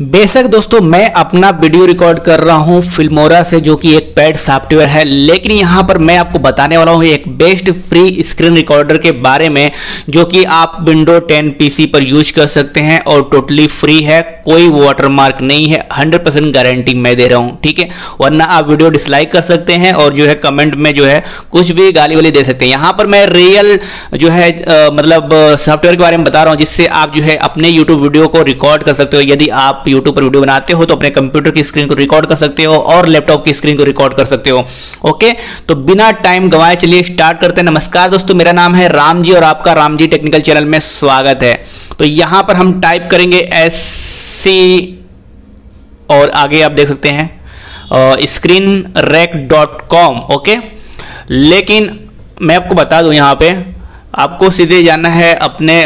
बेशक दोस्तों, मैं अपना वीडियो रिकॉर्ड कर रहा हूँ फिल्मोरा से, जो कि एक पैड सॉफ्टवेयर है। लेकिन यहाँ पर मैं आपको बताने वाला हूँ एक बेस्ट फ्री स्क्रीन रिकॉर्डर के बारे में, जो कि आप विंडो 10 पीसी पर यूज़ कर सकते हैं और टोटली फ्री है। कोई वाटरमार्क नहीं है। 100% गारंटी मैं दे रहा हूँ, ठीक है? वरना आप वीडियो डिसलाइक कर सकते हैं और जो है कमेंट में जो है कुछ भी गाली वाली दे सकते हैं। यहाँ पर मैं रियल जो है मतलब सॉफ्टवेयर के बारे में बता रहा हूँ, जिससे आप जो है अपने यूट्यूब वीडियो को रिकॉर्ड कर सकते हो। यदि आप यूट्यूब पर वीडियो बनाते हो तो अपने कंप्यूटर की स्क्रीन को रिकॉर्ड कर सकते हो और लैपटॉप की स्क्रीन को रिकॉर्ड कर सकते हो। ओके तो बिना टाइम गंवाए चलिए स्टार्ट करते हैं। नमस्कार दोस्तों, मेरा नाम है राम जी और आपका राम जी टेक्निकल चैनल में स्वागत है। तो यहाँ पर हम टाइप करेंगे एस सी और आगे आप देख सकते हैं screen rec dot com okay लेकिन मैं आपको बता दूँ यहाँ पे, आपको सीधे जाना है अपने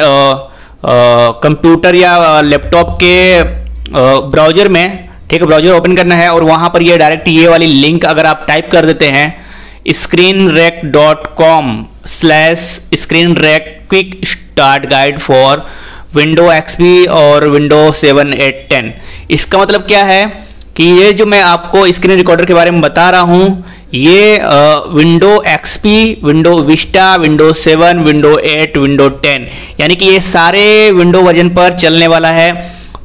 कंप्यूटर या लैपटॉप के ब्राउज़र में, ठीक है ब्राउज़र ओपन करना है और वहाँ पर ये डायरेक्ट ये वाली लिंक अगर आप टाइप कर देते हैं screen rec dot com slash screen rec quick start guide for window XP और विंडो सेवन एट टेन इसका मतलब क्या है कि ये जो मैं आपको स्क्रीन रिकॉर्डर के बारे में बता रहा हूँ, ये window XP window Vista window seven window eight window ten यानी कि ये सारे विंडो वर्जन पर चलने वाला है।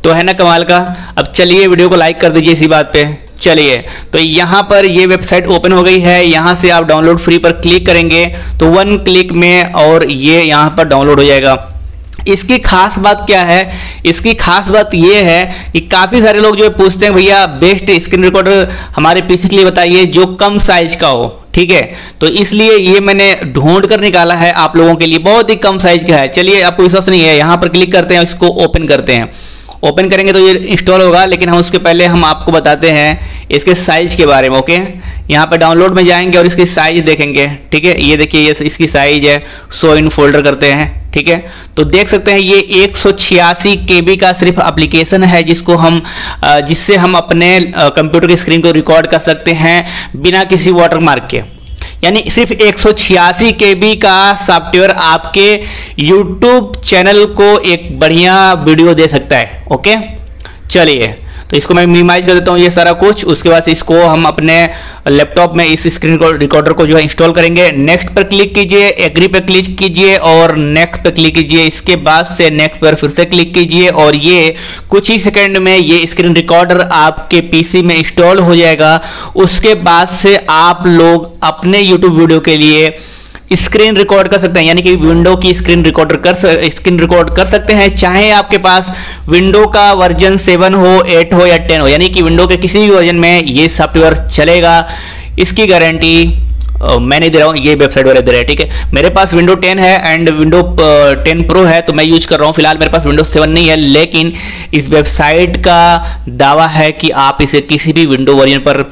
तो है ना कमाल का? अब चलिए वीडियो को लाइक कर दीजिए इसी बात पे। चलिए तो यहाँ पर ये वेबसाइट ओपन हो गई है। यहाँ से आप डाउनलोड फ्री पर क्लिक करेंगे तो वन क्लिक में और ये यहाँ पर डाउनलोड हो जाएगा। इसकी खास बात क्या है? इसकी खास बात ये है कि काफ़ी सारे लोग जो है पूछते हैं, भैया बेस्ट स्क्रीन रिकॉर्डर हमारे पीसी के लिए बताइए जो कम साइज़ का हो। ठीक है? तो इसलिए ये मैंने ढूंढ कर निकाला है आप लोगों के लिए। बहुत ही कम साइज़ का है। चलिए, आपको विश्वास नहीं है। यहाँ पर क्लिक करते हैं इसको ओपन करते हैं। ओपन करेंगे तो ये इंस्टॉल होगा, लेकिन हम उसके पहले हम आपको बताते हैं इसके साइज़ के बारे में ओके यहाँ पर डाउनलोड में जाएँगे और इसकी साइज़ देखेंगे, ठीक है? ये देखिए, ये इसकी साइज़ है सो इन फोल्डर करते हैं, ठीक है? तो देख सकते हैं, ये एक सौ केबी का सिर्फ़ एप्लीकेशन है, जिसको हम जिससे हम अपने कंप्यूटर की स्क्रीन को रिकॉर्ड कर सकते हैं बिना किसी वाटरमार्क के। यानी सिर्फ़ एक सौ के बी का सॉफ्टवेयर आपके यूट्यूब चैनल को एक बढ़िया वीडियो दे सकता है, ओके? चलिए तो इसको मैं मिनिमाइज कर देता हूँ ये सारा कुछ। उसके बाद इसको हम अपने लैपटॉप में इस स्क्रीन रिकॉर्डर को जो है इंस्टॉल करेंगे। नेक्स्ट पर क्लिक कीजिए एग्री पर क्लिक कीजिए और नेक्स्ट पर क्लिक कीजिए। इसके बाद से नेक्स्ट पर फिर से क्लिक कीजिए और ये कुछ ही सेकेंड में ये स्क्रीन रिकॉर्डर आपके पीसी में इंस्टॉल हो जाएगा। उसके बाद से आप लोग अपने यूट्यूब वीडियो के लिए स्क्रीन रिकॉर्ड कर सकते हैं, यानी कि विंडो की स्क्रीन रिकॉर्डर कर स्क्रीन रिकॉर्ड कर सकते हैं, चाहे आपके पास विंडो का वर्जन सेवन हो, एट हो या टेन हो, यानी कि विंडो के किसी भी वर्जन में ये सॉफ्टवेयर चलेगा। इसकी गारंटी मैं नहीं दे रहा हूँ, ये वेबसाइट वाले दे रहे हैं, ठीक है? मेरे पास विंडो 10 है एंड विंडो 10 प्रो है तो मैं यूज़ कर रहा हूँ, फ़िलहाल मेरे पास विंडो 7 नहीं है, लेकिन इस वेबसाइट का दावा है कि आप इसे किसी भी विंडो वर्जन पर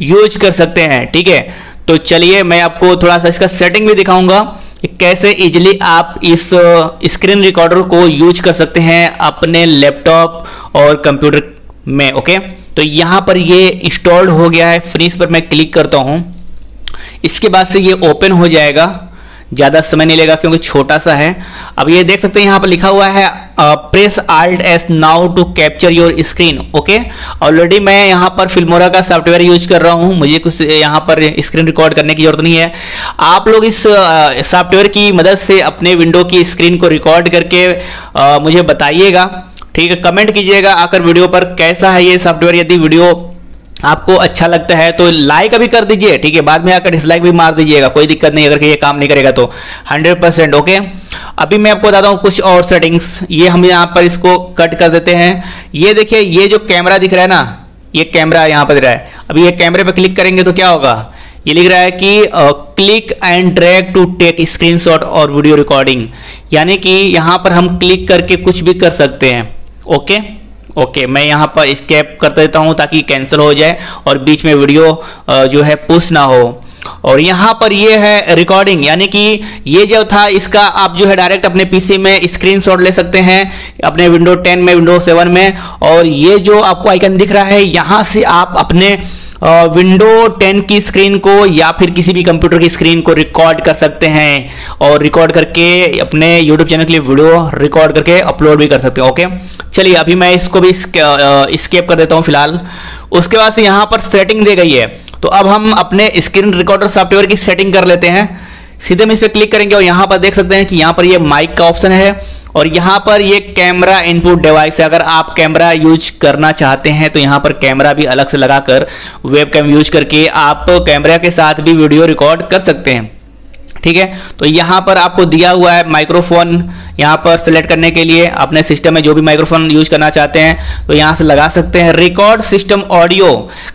यूज़ कर सकते हैं, ठीक है? तो चलिए मैं आपको थोड़ा सा इसका सेटिंग भी दिखाऊँगा कैसे इजिली आप इस स्क्रीन रिकॉर्डर को यूज़ कर सकते हैं अपने लैपटॉप और कंप्यूटर में ओके तो यहाँ पर ये इंस्टॉल्ड हो गया है फ्रीज पर मैं क्लिक करता हूँ। इसके बाद से ये ओपन हो जाएगा। ज़्यादा समय नहीं लेगा क्योंकि छोटा सा है। अब ये देख सकते हैं यहाँ पर लिखा हुआ है press alt S now to capture your screen okay already मैं यहाँ पर फिल्मोरा का सॉफ्टवेयर यूज़ कर रहा हूँ। मुझे कुछ यहाँ पर स्क्रीन रिकॉर्ड करने की ज़रूरत नहीं है। आप लोग इस सॉफ्टवेयर की मदद से अपने विंडो की स्क्रीन को रिकॉर्ड करके आ, मुझे बताइएगा। ठीक है कमेंट कीजिएगा। आकर वीडियो पर कैसा है ये सॉफ्टवेयर यदि वीडियो आपको अच्छा लगता है तो लाइक अभी कर दीजिए, ठीक है? बाद में आकर डिसलाइक भी मार दीजिएगा, कोई दिक्कत नहीं, अगर ये काम नहीं करेगा तो। 100 परसेंट ओके अभी मैं आपको बताता हूँ कुछ और सेटिंग्स ये हम यहाँ पर इसको कट कर देते हैं। ये देखिए, ये जो कैमरा दिख रहा है ना, ये कैमरा यहाँ पर दिख रहा है। अभी ये कैमरे पर क्लिक करेंगे तो क्या होगा? ये लिख रहा है कि click and drag to take screenshot और वीडियो रिकॉर्डिंग यानी कि यहाँ पर हम क्लिक करके कुछ भी कर सकते हैं ओके ओके मैं यहाँ पर स्केप कर देता हूँ ताकि कैंसिल हो जाए और बीच में वीडियो जो है पुश ना हो। और यहाँ पर ये है रिकॉर्डिंग यानी कि ये जो था, इसका आप जो है डायरेक्ट अपने पीसी में स्क्रीनशॉट ले सकते हैं, अपने विंडो 10 में विंडो 7 में। और ये जो आपको आइकन दिख रहा है, यहाँ से आप अपने विंडो 10 की स्क्रीन को या फिर किसी भी कंप्यूटर की स्क्रीन को रिकॉर्ड कर सकते हैं। और रिकॉर्ड करके अपने यूट्यूब चैनल के लिए वीडियो रिकॉर्ड करके अपलोड भी कर सकते हैं ओके चलिए, अभी मैं इसको भी स्केप कर देता हूँ फ़िलहाल। उसके बाद से यहाँ पर सेटिंग दे गई है। तो अब हम अपने स्क्रीन रिकॉर्डर सॉफ्टवेयर की सेटिंग कर लेते हैं। सीधे में इस पर क्लिक करेंगे और यहाँ पर देख सकते हैं कि यहाँ पर ये माइक का ऑप्शन है और यहाँ पर ये कैमरा इनपुट डिवाइस है। अगर आप कैमरा यूज़ करना चाहते हैं तो यहाँ पर कैमरा भी अलग से लगाकर वेब कैम यूज़ करके आप कैमरा के साथ भी वीडियो रिकॉर्ड कर सकते हैं। ठीक है? तो यहाँ पर आपको दिया हुआ है माइक्रोफोन यहाँ पर सिलेक्ट करने के लिए अपने सिस्टम में जो भी माइक्रोफोन यूज़ करना चाहते हैं तो यहाँ से लगा सकते हैं रिकॉर्ड सिस्टम ऑडियो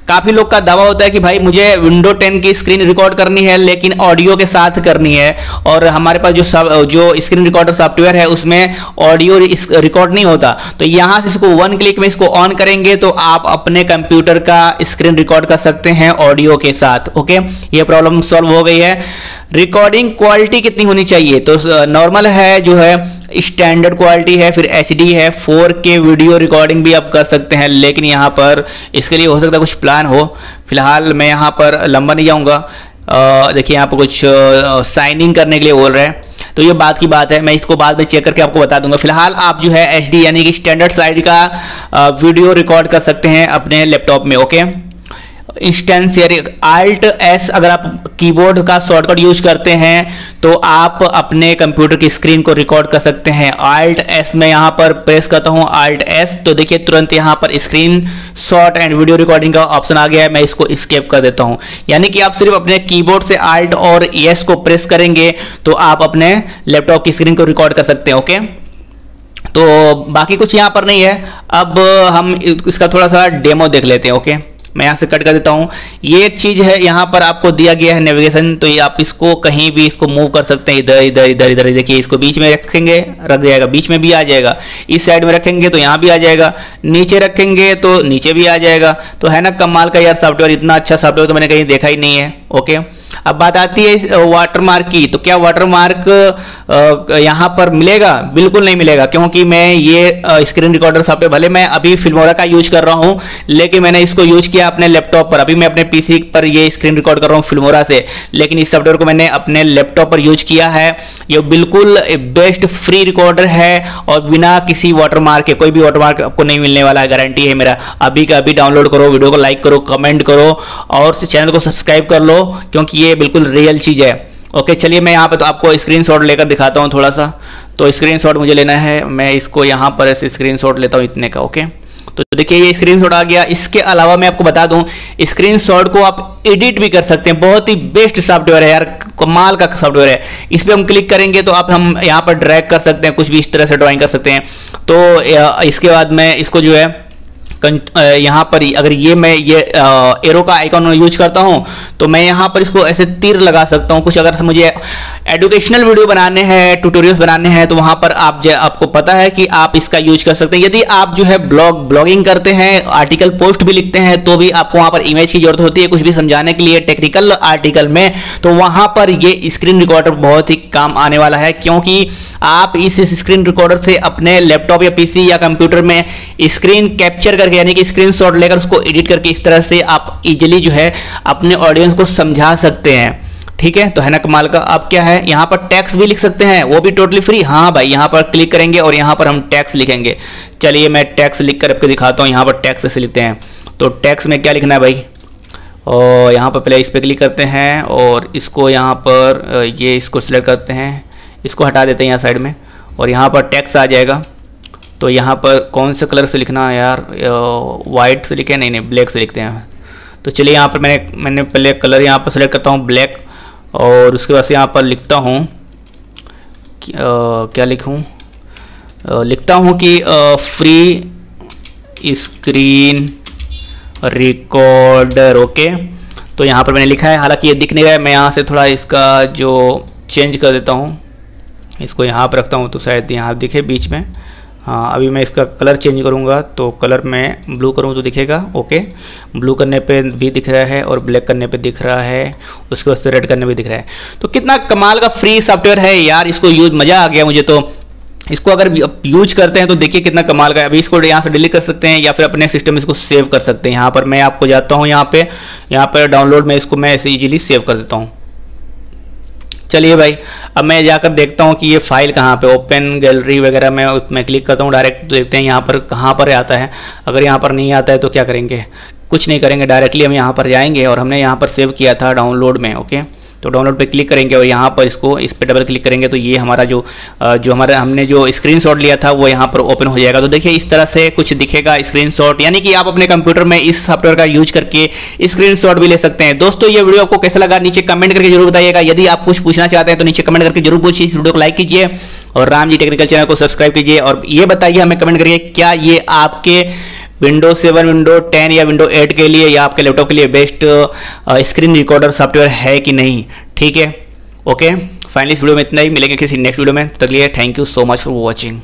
काफ़ी लोग का दावा होता है कि भाई मुझे विंडो 10 की स्क्रीन रिकॉर्ड करनी है, लेकिन ऑडियो के साथ करनी है। और हमारे पास जो सब, जो स्क्रीन रिकॉर्डर सॉफ्टवेयर है, उसमें ऑडियो रिकॉर्ड नहीं होता। तो यहाँ से इसको वन क्लिक में इसको ऑन करेंगे तो आप अपने कंप्यूटर का स्क्रीन रिकॉर्ड कर सकते हैं ऑडियो के साथ ओके ये प्रॉब्लम सॉल्व हो गई है। रिकॉर्डिंग क्वालिटी कितनी होनी चाहिए? तो नॉर्मल है जो है स्टैंडर्ड क्वालिटी है, फिर एच है 4K वीडियो रिकॉर्डिंग भी आप कर सकते हैं, लेकिन यहाँ पर इसके लिए हो सकता है कुछ प्लान हो। फ़िलहाल मैं यहाँ पर लंबा नहीं जाऊँगा। देखिए यहाँ पर कुछ साइनिंग करने के लिए बोल रहे हैं। तो ये बात की बात है, मैं इसको बाद में चेक करके आपको बता दूँगा। फ़िलहाल आप जो है एचडी यानी कि स्टैंडर्ड साइड का वीडियो रिकॉर्ड कर सकते हैं अपने लैपटॉप में ओके इंस्टेंस आल्ट एस अगर आप कीबोर्ड का शॉर्टकट यूज़ करते हैं तो आप अपने कंप्यूटर की स्क्रीन को रिकॉर्ड कर सकते हैं। आल्ट एस में यहाँ पर प्रेस करता हूँ आल्ट एस तो देखिए तुरंत यहाँ पर screen shot and video recording का ऑप्शन आ गया है, मैं इसको स्केप कर देता हूँ। यानी कि आप सिर्फ़ अपने कीबोर्ड से आल्ट और एस को प्रेस करेंगे तो आप अपने लैपटॉप की स्क्रीन को रिकॉर्ड कर सकते हैं ओके तो बाकी कुछ यहाँ पर नहीं है। अब हम इसका थोड़ा सा डेमो देख लेते हैं ओके मैं यहाँ से कट कर देता हूँ। ये एक चीज़ है, यहाँ पर आपको दिया गया है नेविगेशन तो ये आप इसको कहीं भी इसको मूव कर सकते हैं। इधर इधर इधर इधर, देखिए, इसको बीच में रखेंगे, रख जाएगा। बीच में भी आ जाएगा। इस साइड में रखेंगे तो यहाँ भी आ जाएगा। नीचे रखेंगे तो नीचे भी आ जाएगा। तो है ना कमाल का यार सॉफ्टवेयर इतना अच्छा सॉफ्टवेयर तो मैंने कहीं देखा ही नहीं है ओके अब बात आती है वाटरमार्क की। तो क्या वाटरमार्क यहाँ पर मिलेगा? बिल्कुल नहीं मिलेगा, क्योंकि मैं ये स्क्रीन रिकॉर्डर सॉफ्टवेयर भले मैं अभी फिल्मोरा का यूज़ कर रहा हूँ, लेकिन मैंने इसको यूज़ किया अपने लैपटॉप पर। अभी मैं अपने पीसी पर ये स्क्रीन रिकॉर्ड कर रहा हूँ फिल्मोरा से। लेकिन इस सॉफ्टवेयर को मैंने अपने लैपटॉप पर यूज़ किया है। ये बिल्कुल बेस्ट फ्री रिकॉर्डर है, और बिना किसी वाटरमार्क के, कोई भी वाटरमार्क आपको नहीं मिलने वाला है गारंटी है मेरा। अभी का, अभी डाउनलोड करो वीडियो को लाइक करो कमेंट करो, और चैनल को सब्सक्राइब कर लो, क्योंकि ये बिल्कुल रियल चीज़ है। ओके चलिए मैं यहाँ पे तो आपको स्क्रीनशॉट लेकर दिखाता हूँ थोड़ा सा। तो स्क्रीनशॉट मुझे लेना है, मैं इसको यहाँ पर ऐसे स्क्रीनशॉट लेता हूँ इतने का ओके तो देखिए, ये स्क्रीनशॉट आ गया। इसके अलावा मैं आपको बता दूँ स्क्रीनशॉट को आप एडिट भी कर सकते हैं। बहुत ही बेस्ट सॉफ्टवेयर है यार, कमाल का सॉफ्टवेयर है। इस पर हम क्लिक करेंगे तो आप हम यहाँ पर ड्रैग कर सकते हैं, कुछ भी इस तरह से ड्राइंग कर सकते हैं। तो इसके बाद मैं इसको जो है यहाँ पर अगर ये मैं ये एरो का आइकॉन यूज़ करता हूँ तो मैं यहाँ पर इसको ऐसे तीर लगा सकता हूँ। कुछ अगर मुझे एडुकेशनल वीडियो बनाने हैं ट्यूटोरियल्स बनाने हैं तो वहाँ पर आप जो, आपको पता है कि आप इसका यूज़ कर सकते हैं। यदि आप जो है ब्लॉग ब्लॉगिंग करते हैं आर्टिकल पोस्ट भी लिखते हैं तो भी आपको वहाँ पर इमेज की ज़रूरत होती है कुछ भी समझाने के लिए टेक्निकल आर्टिकल में तो वहाँ पर ये स्क्रीन रिकॉर्डर बहुत ही काम आने वाला है, क्योंकि आप इस स्क्रीन रिकॉर्डर से अपने लैपटॉप या पीसी या कंप्यूटर में स्क्रीन कैप्चर करके, यानी कि स्क्रीनशॉट लेकर उसको एडिट करके इस तरह से आप इजिली जो है अपने ऑडियंस को समझा सकते हैं। ठीक है? तो है ना कमाल का आप क्या है? यहाँ पर टैक्स भी लिख सकते हैं, वो भी टोटली फ्री हाँ भाई, यहाँ पर क्लिक करेंगे और यहाँ पर हम टैक्स लिखेंगे। चलिए मैं टैक्स लिख कर आपको दिखाता हूँ, यहाँ पर टैक्स ऐसे लिखते हैं। तो टैक्स में क्या लिखना है भाई? और यहाँ पर पहले इस पर क्लिक करते हैं और इसको यहाँ पर ये इसको सिलेक्ट करते हैं। इसको हटा देते हैं यहाँ साइड में और यहाँ पर टैक्स आ जाएगा। तो यहाँ पर कौन से कलर से लिखना है यार? वाइट से लिखे नहीं नहीं ब्लैक से लिखते हैं। तो चलिए यहाँ पर मैंने मैंने पहले कलर यहाँ पर सेलेक्ट करता हूँ ब्लैक और उसके बाद यहाँ पर लिखता हूँ क्या लिखूँ? लिखता हूँ कि फ्री स्क्रीन रिकॉर्डर ओके तो यहाँ पर मैंने लिखा है, हालाँकि ये दिख नहीं रहा है, मैं यहाँ से थोड़ा इसका जो चेंज कर देता हूँ, इसको यहाँ पर रखता हूँ तो शायद यहाँ दिखे बीच में। हाँ अभी मैं इसका कलर चेंज करूँगा तो कलर मैं ब्लू करूँ तो दिखेगा, ओके। ब्लू करने पे भी दिख रहा है और ब्लैक करने पे दिख रहा है, उसके बाद रेड करने पे दिख रहा है। तो कितना कमाल का फ्री सॉफ्टवेयर है यार, इसको यूज़ मज़ा आ गया मुझे तो। इसको अगर यूज़ करते हैं तो देखिए कितना कमाल का है। अभी इसको यहाँ से डिलीट कर सकते हैं या फिर अपने सिस्टम में इसको सेव कर सकते हैं। यहाँ पर मैं आपको जाता हूँ, यहाँ पे, यहाँ पर डाउनलोड में इसको मैं ऐसे इजीली सेव कर देता हूँ। चलिए भाई, अब मैं जाकर देखता हूँ कि ये फ़ाइल कहाँ पे ओपन गैलरी वगैरह में मैं क्लिक करता हूँ डायरेक्ट देखते हैं यहाँ पर कहाँ पर आता है। अगर यहाँ पर नहीं आता है तो क्या करेंगे? कुछ नहीं करेंगे डायरेक्टली हम यहाँ पर जाएँगे और हमने यहाँ पर सेव किया था डाउनलोड में ओके तो डाउनलोड पे क्लिक करेंगे और यहाँ पर इसको, इस पर डबल क्लिक करेंगे तो ये हमारा जो जो हमारा, हमने जो स्क्रीनशॉट लिया था, वो यहाँ पर ओपन हो जाएगा। तो देखिए, इस तरह से कुछ दिखेगा स्क्रीनशॉट यानी कि आप अपने कंप्यूटर में इस सॉफ्टवेयर का यूज़ करके स्क्रीनशॉट भी ले सकते हैं। दोस्तों, ये वीडियो आपको कैसा लगा? नीचे कमेंट करके ज़रूर बताइएगा। यदि आप कुछ पूछना चाहते हैं तो नीचे कमेंट करके ज़रूर पूछिए। इस वीडियो को लाइक कीजिए और राम जी टेक्निकल चैनल को सब्सक्राइब कीजिए। और ये बताइए, हमें कमेंट करिए, क्या ये आपके विंडो सेवन विंडो टेन या विंडो एट के लिए या आपके लैपटॉप के लिए बेस्ट स्क्रीन रिकॉर्डर सॉफ्टवेयर है कि नहीं? ठीक है? ओके फाइनली इस वीडियो में इतना ही। मिलेंगे किसी नेक्स्ट वीडियो में। तक लिए thank you so much for watching